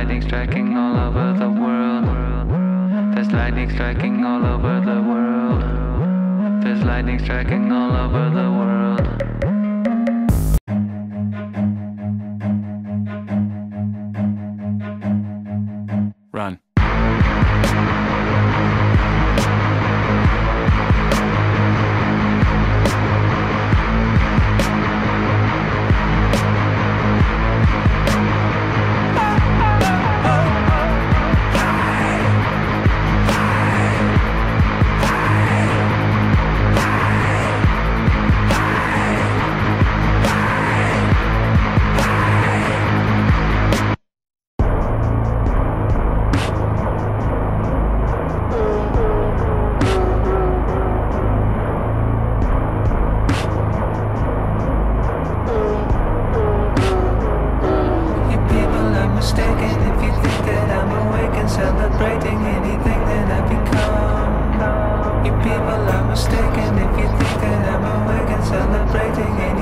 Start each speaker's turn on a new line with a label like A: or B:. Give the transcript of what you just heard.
A: lightning striking all over the world. There's lightning striking all over the world. There's lightning striking all over the world.
B: celebrating anything that I become. You people are mistaken if you think that I'm awake and celebrating anything.